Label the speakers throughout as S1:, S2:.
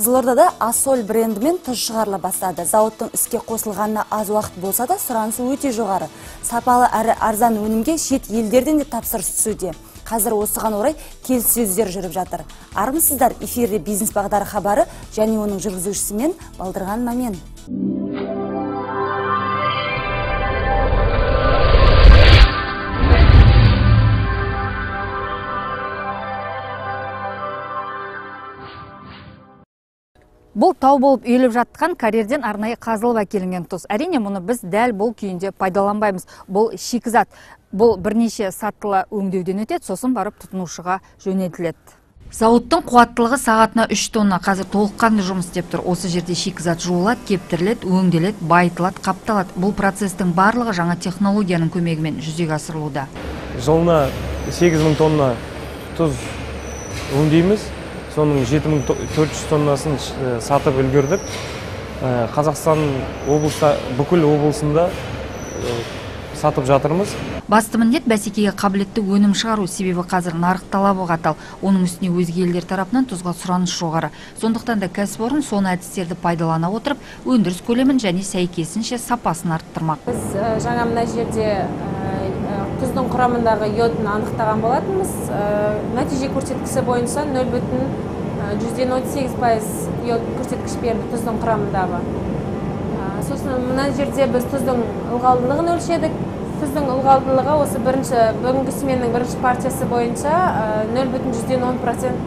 S1: қызылордада асоль брендімен тұз шығарыла бастады. Зауыттың іске қосылғанына аз уақыт болса да сұранысы өте жоғары. Сапалы әрі арзан өнімге шет елдерден де тапсырыс түсуде. Қазір осыған орай келіссөздер жүріп жатыр. Армысыздар эфирде бизнес бағдары хабары және оның жүргізушісімен балдырған мамен
S2: бұл тау болып үйіліп жатқан карьерден арнайы қазылып әкелінген тұз. Әрине мұны біз дәл бұл күйінде пайдаланбаймыз. Бұл шикізат. Бұл бірнеше сатылы өңдеуден өтеді. Сосын барып тұтынушыға жөнелтіледі. Зауыттың қуаттылығы сағатына үш тонна. Қазір толыққанды жұмыс істеп тұр. Осы жерде шикізат жуылады кептіріледі өңделеді байытылады қапталады. Бұл процестің барлығы жаңа технологияның көмегімен жүзеге асырылуда.
S3: Жылына сегіз мың тонна тұз өңдейміз. Соның жеті мың төрт жүз тоннасын сатып үлгердік. Қазақстан облыста бүкіл облысында сатып жатырмыз.
S2: Басты міндет бәсекеге қабілетті өнім шығару себебі қазір нарық талабы қатал. Оның үстіне өзге елдер тарапынан тұзға сұраныс жоғары. Сондықтан да кәсіпорын соны әдістерді пайдалана отырып өндіріс көлемін және сәйкесінше сапасын арттырмақ.
S4: Біз жаңа мына жерде тұздың құрамындағы йодын анықтаған болатынбыз. Нәтиже көрсеткіші бойынша нөл бүтін жүзден отыз сегіз пайыз йод көрсеткіш берді тұздың құрамындағы. Сосын мына жерде біз тұздың ылғалдылығын өлшедік. Тұздың ылғалдылығы осы бірінші бүгінгі сменнің бірінші партиясы бойынша нөл бүтін жүзден он процент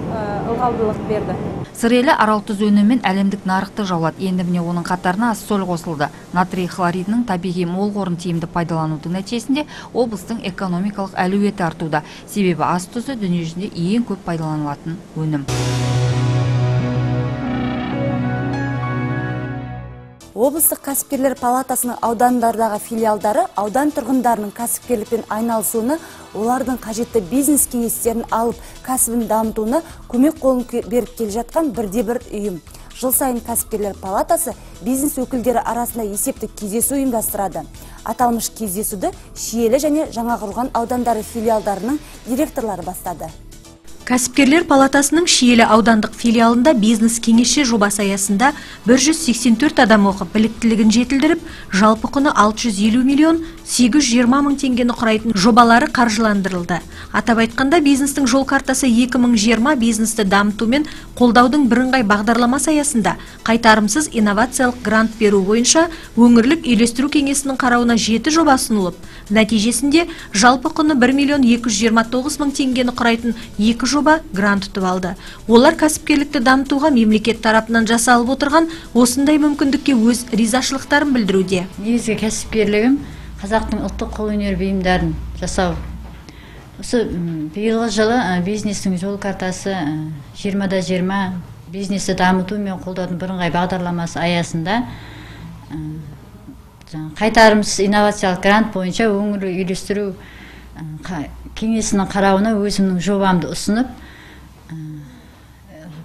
S4: ылғалдылық берді.
S2: Сырелі арал тұз өнімімен әлемдік нарықты жаулады енді міне оның қатарына ассоль қосылды. Натрий хлоридінің табиғи мол қорын тиімді пайдаланудың нәтижесінде облыстың экономикалық әлеуеті артуда. Себебі ас тұзы дүниежүзінде ең көп пайдаланылатын өнім.
S1: Облыстық кәсіпкерлер палатасының аудандардағы филиалдары аудан тұрғындарының кәсіпкерлікпен айналысуына олардың қажетті бизнес кеңестерін алып кәсібін дамытуына көмек қолын беріп келе жатқан бірде бір ұйым. Жыл сайын кәсіпкерлер палатасы бизнес өкілдері арасында есептік кездесу ұйымдастырады. Аталмыш кездесуді шиелі және жаңақорған аудандары филиалдарының директорлары бастады.
S5: Кәсіпкерлер палатасының шиелі аудандық филиалында бизнес кеңесші жобасы аясында 184 адам оқып біліктілігін жетілдіріп жалпы құны 650 миллион 820 мың теңгені құрайтын жобалары қаржыландырылды. Атап айтқанда бизнестің жол картасы 2020 бизнесті дамыту мен қолдаудың бірыңғай бағдарламасы аясында қайтарымсыз инновациялық грант беру бойынша өңірлік үйлестіру кеңесінің қарауына жеті жоба ұсынылып нәтижесінде жалпы құны 1 миллион 229 мың теңгені құрайтын екі жоба грант ұтып алды. Олар кәсіпкерлікті дамытуға мемлекет тарапынан жасалып отырған осындай мүмкіндікке өз ризашылықтарын білдіруде.
S6: Негізгі кәсіпкерлігім қазақтың ұлттық қолөнер бұйымдарын жасау. Осы биылғы жылы бизнестің жол картасы жиырмада жиырма бизнесті дамыту мен қолдаудың бірыңғай бағдарламасы аясында қайтарымсыз инновациялық грант бойынша өңірлік үйлестіру кеңесінің қарауына өзімнің жобамды ұсынып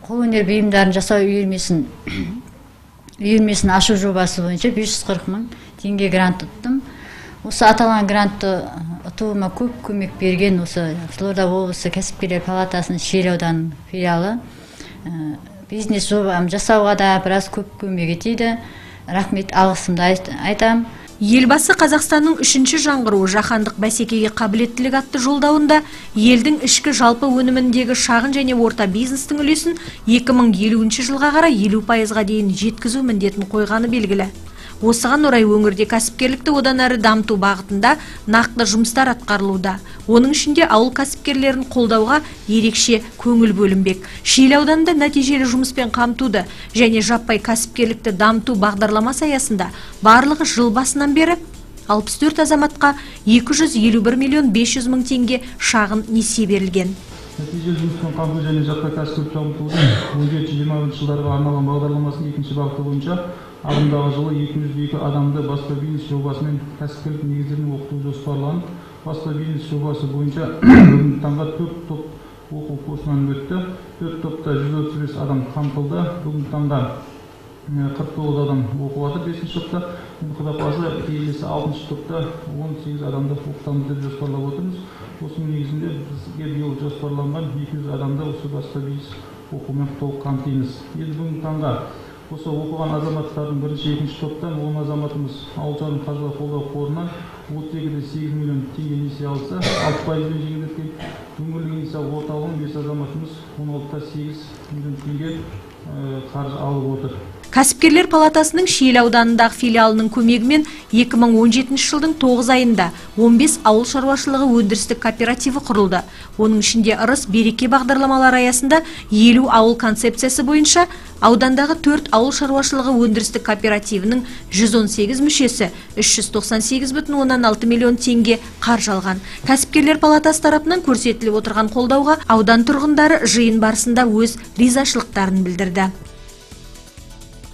S6: қолөнер бұйымдарын жасау үйірмесін үйірмесін ашу жобасы бойынша 540 мың теңге грант ұттым. Осы аталған грантты ұтуыма көп көмек берген осы қызылорда облысы кәсіпкерлер палатасының шиелі ауданының филиалы. Бизнес жобам жасауға да біраз көп көмек етеді рахмет алғысымды айтамын
S5: елбасы қазақстанның үшінші жаңғыруы жаһандық бәсекеге қабілеттілік атты жолдауында елдің ішкі жалпы өніміндегі шағын және орта бизнестің үлесін 2050 жылға қарай 50 пайызға дейін жеткізу міндетін қойғаны белгілі. Осыған орай өңірде кәсіпкерлікті одан әрі дамыту бағытында нақты жұмыстар атқарылуда. Оның ішінде ауыл кәсіпкерлерін қолдауға ерекше көңіл бөлінбек. Шиелі ауданында нәтижелі жұмыспен қамтуды және жаппай кәсіпкерлікті дамыту бағдарламасы аясында барлығы жыл басынан бері 64 азаматқа 251 миллион 500 мың теңге шағын несие берілген.
S7: Жұмыспен қамту және жаппай кәсіпкерлікті он жылдарға арналған бағдарламасының екінші бағыты бойынша ағымдағы жылы 202 адамды баспа бизнес жобасымен кәсіпкерлік негіздерін оқыту жоспарланып баспа бизнес жобасы бойынша бүгінгі таңға төрт топ оқу курсынан өтті. Төрт топта жүз отыз бес адам қамтылды. Бүгінгі таңда қырық тоғыз адам оқып жатыр. Бесінші топта енді құда қаласа келесі алтыншы топта он сегіз адамды оқытамыз деп жоспарлап отырмыз. Осының негізінде бізге биыл жоспарланған екі жүз адамды осы баспа бизнес оқумен толық қамтимыз. Енді бүгінгі таңда осы оқыған азаматтардың бірінші екінші топтан он азаматымыз ауыл шаруашылығын қаржылай қолдау қорынан отыз екі де сегіз миллион теңге несие алса алпыс пайызбен жеңілдеткен. Өңірлік инвестициялық орталығының бес азаматымыз он алты да сегіз миллион теңге э, қаржы алып отыр.
S5: Кәсіпкерлер палатасының шиелі ауданындағы филиалының көмегімен 2017 жылдың 9 айында 15 ауыл шаруашылығы өндірістік кооперативі құрылды. Оның ішінде ырыс береке бағдарламалары аясында 50 ауыл концепциясы бойынша аудандағы 4 ауыл шаруашылығы өндірістік кооперативінің 118 мүшесі 398,6 миллион теңге қаржы алған. Кәсіпкерлер палатасы тарапынан көрсетіліп отырған қолдауға аудан тұрғындары жиын барысында өз ризашылықтарын білдірді.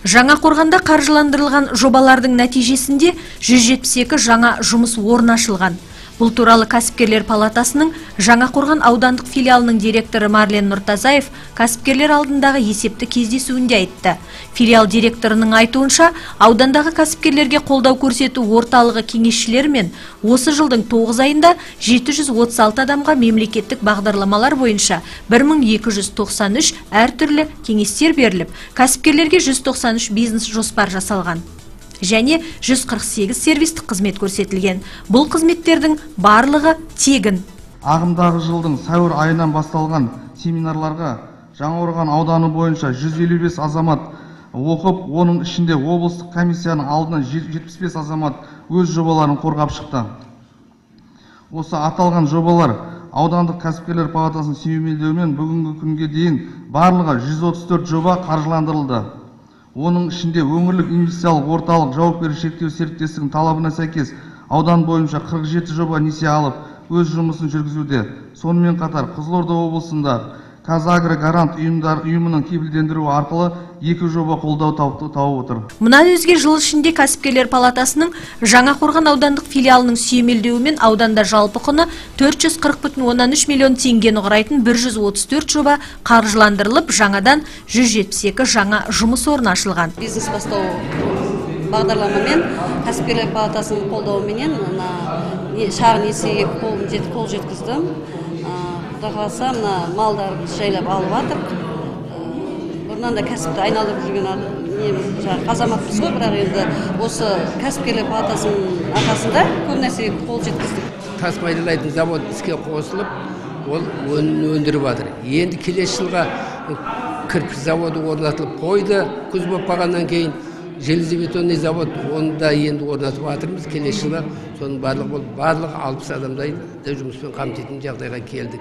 S5: Жаңа қорғанда қаржыландырылған жобалардың нәтижесінде 172 жаңа жұмыс орны ашылған. Бұл туралы кәсіпкерлер палатасының Жаңа қорған аудандық филиалының директоры Марлен Нұртазаев кәсіпкерлер алдындағы есепті кездесуінде айтты. Филиал директорының айтуынша, аудандағы кәсіпкерлерге қолдау көрсету орталығы кеңесшілері мен осы жылдың 9 айында 736 адамға мемлекеттік бағдарламалар бойынша 1293 әртүрлі кеңестер беріліп, кәсіпкерлерге 193 бизнес жоспар жасалған және 148 сервистік қызмет көрсетілген. Бұл қызметтердің барлығы тегін.
S8: ағымдағы жылдың сәуір айынан басталған семинарларға жаңаорған ауданы бойынша 155 азамат оқып, оның ішінде облыстық комиссияның алдынан 75 азамат өз жобаларын қорғап шықты. Осы аталған жобалар аудандық кәсіпкерлер палатасының сүйемелдеуімен бүгінгі күнге дейін барлығы 134 жоба қаржыландырылды оның ішінде өңірлік инвестициялық орталық жауапкершілігі шектеулі серіктестігінің талабына сәйкес аудан бойынша 47 жоба несие алып өз жұмысын жүргізуде. Сонымен қатар қызылорда облысында қазагро гарант ұйымдар ұйымының кепілдендіруі арқылы екі жоба қолдау тауып отыр.
S5: Мұнан өзге жыл ішінде кәсіпкерлер палатасының жаңақорған аудандық филиалының сүйемелдеуімен ауданда жалпы құны 440,13 миллион теңгені құрайтын 134 жоба қаржыландырылып жаңадан 172 жаңа жұмыс орны ашылған.
S9: Бизнес бастау бағдарламамен кәсіпкерлер палатасының қолдауыменен мына шағын несиеге қол жеткіздім. Құдай қаласа мына малдарымызды жайлап алып жатырмық бұрыннан да кәсіпті айналдырып жүрген неміз жаңағы азаматпыз ғой бірақ енді осы кәсіпкерлер палатасының арқасында көп нәрсеге қол жеткіздік.
S10: Тас майдалайтын завод іске қосылып ол өнімін өндіріп жатыр. Енді келесі жылға кірпіш заводы орнатылып қойды күз болып қалғаннан кейін. Железобетонный завод оны да енді орнатып жатырмыз. Келесі жылы соның барлығы болып барлығы алпыс адамдай жұмыспен қамтитын жағдайға келдік.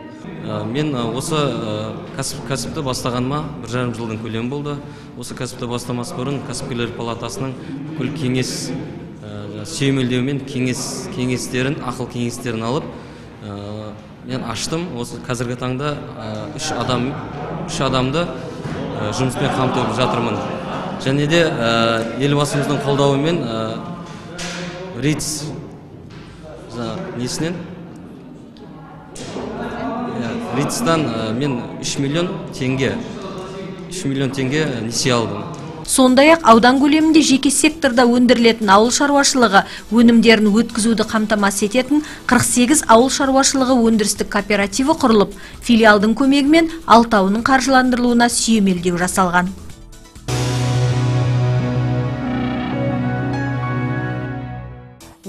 S11: Мен осы кәсіпті бастағаныма бір жарым жылдың көлемі болды. Осы кәсіпті бастамас бұрын кәсіпкерлер палатасының бүкіл кеңес сүйемелдеуімен кеңес кеңестерін ақыл кеңестерін алып мен аштым. Осы қазіргі таңда үш адам үш адамды жұмыспен қамтып жатырмын. Және де елбасымыздың қолдауымен риц несінен? Рицтан мен 3 миллион теңге 3 миллион теңге несие алдым.
S5: Сондай ақ аудан көлемінде жеке секторда өндірілетін ауыл шаруашылығы өнімдерін өткізуді қамтамасыз ететін 48 ауыл шаруашылығы өндірістік кооперативі құрылып филиалдың көмегімен алтауының қаржыландырылуына сүйемелдеу жасалған.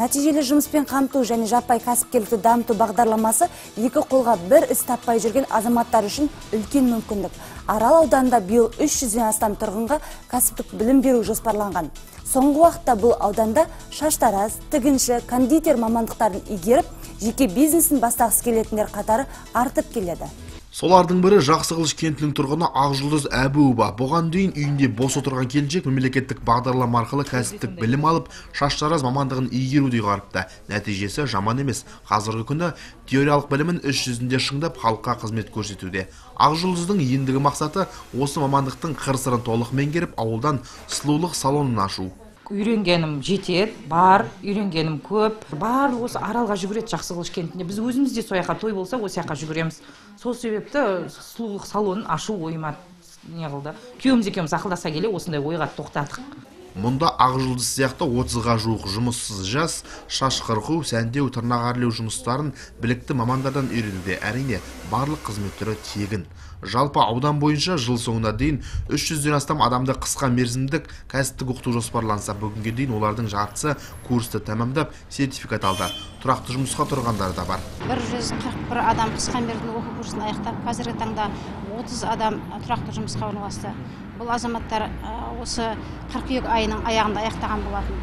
S1: Нәтижелі жұмыспен қамту және жаппай кәсіпкерлікті дамыту бағдарламасы екі қолға бір іс таппай жүрген азаматтар үшін үлкен мүмкіндік. Арал ауданында биыл 300-ден астам тұрғынға кәсіптік білім беру жоспарланған. Соңғы уақытта бұл ауданда шаштараз тігінші кондитер мамандықтарын игеріп жеке бизнесін бастағысы келетіндер қатары артып келеді.
S12: Солардың бірі жақсықылыш кентінің тұрғыны ақжұлдыз әбуова бұған дейін үйінде бос отырған келіншек мемлекеттік бағдарлама арқылы кәсіптік білім алып шаштараз мамандығын игеруді ұйғарыпты. Нәтижесі жаман емес. Қазіргі күні теориялық білімін іс жүзінде шыңдап халыққа қызмет көрсетуде. Ақжұлдыздың ендігі мақсаты осы мамандықтың қыр сырын толық меңгеріп ауылдан сұлулық салонын ашу.
S13: Үйренгенім жетеді бар үйренгенім көп. Барлығы осы аралға жүгіреді жақсықылыш кентіне біз өзіміз де сол жаққа той болса осы жаққа жүгіреміз. Сол себепті сұлулық салонын ашу ойыма не қылды. Күйеуіміз екеуміз ақылдаса келе осындай ойға тоқтадық.
S12: Мұнда ақ жұлдыз сияқты отызға жуық жұмыссыз жас шаш қырқу сәндеу тырнақ әрлеу жұмыстарын білікті мамандардан үйренуде. Әрине барлық қызмет түрі тегін. Жалпы аудан бойынша жыл соңына дейін 300-ден астам адамды қысқа мерзімдік кәсіптік оқыту жоспарланса бүгінге дейін олардың жартысы курсты тәмамдап сертификат алды. Тұрақты жұмысқа тұрғандар да бар.
S14: бір жүз қырық бір адам қысқа мерзімді оқу курсын аяқтап қазіргі таңда отыз адам тұрақты жұмысқа орналасты. Бұл азаматтар осы қыркүйек айының аяғында аяқтаған болатын.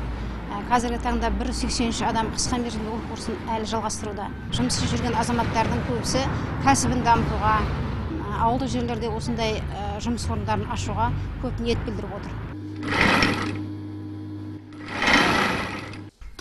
S14: Қазіргі таңда бір сексен үш адам қысқа мерзімді оқу курсын әлі жалғастыруда. Жұмыссыз жүрген азаматтардың көбісі кәсібін дамытуға ауылдық жерлерде осындай жұмыс орындарын ашуға көп ниет білдіріп отыр.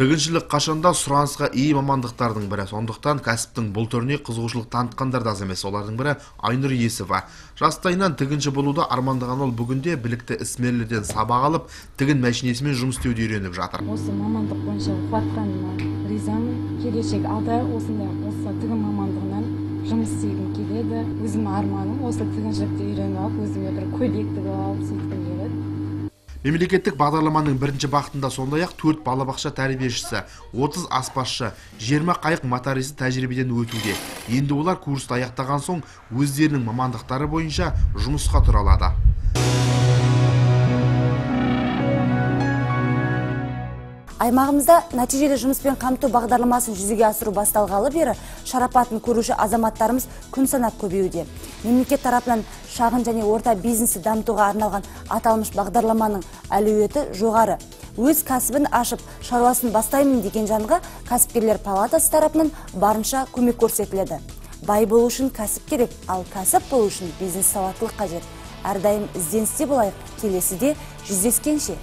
S12: Тігіншілік қашанда сұранысқа ие мамандықтардың бірі. Сондықтан кәсіптің бұл түріне қызығушылық танытқандар да аз емес. Олардың бірі айнұр есова. Жастайынан тігінші болуды армандаған ол бүгінде білікті ісмерлерден сабақ алып тігін мәшинесімен жұмыс істеуді үйреніп жатыр.
S15: Осы мамандық бойынша оқып жатқаныма ризамын. Келешек алда осындай осы тігін мамандығынан жұмыс істегім келеді. Өзімнің арманым. Осы тігіншілікті үйреніп алып өзіме бір көйлек тігіп алып сөйткім келеді.
S12: Мемлекеттік бағдарламаның бірінші бағытында сондай ақ төрт балабақша тәрбиешісі 30 аспазшы 20 қайық моторисі тәжірибеден өтуде. Енді олар курсты аяқтаған соң өздерінің мамандықтары бойынша жұмысқа тұра алады.
S1: Аймағымызда нәтижелі жұмыспен қамту бағдарламасын жүзеге асыру басталғалы бері шарапатын көруші азаматтарымыз күн санап көбеюде. Мемлекет тарапынан шағын және орта бизнесті дамытуға арналған аталмыш бағдарламаның әлеуеті жоғары. Өз кәсібін ашып шаруасын бастаймын деген жанға кәсіпкерлер палатасы тарапынан барынша көмек көрсетіледі. Бай болу үшін кәсіп керек ал кәсіп болу үшін бизнес сауаттылық қажет. Әрдайым ізденісте болайық келесіде жүздескенше.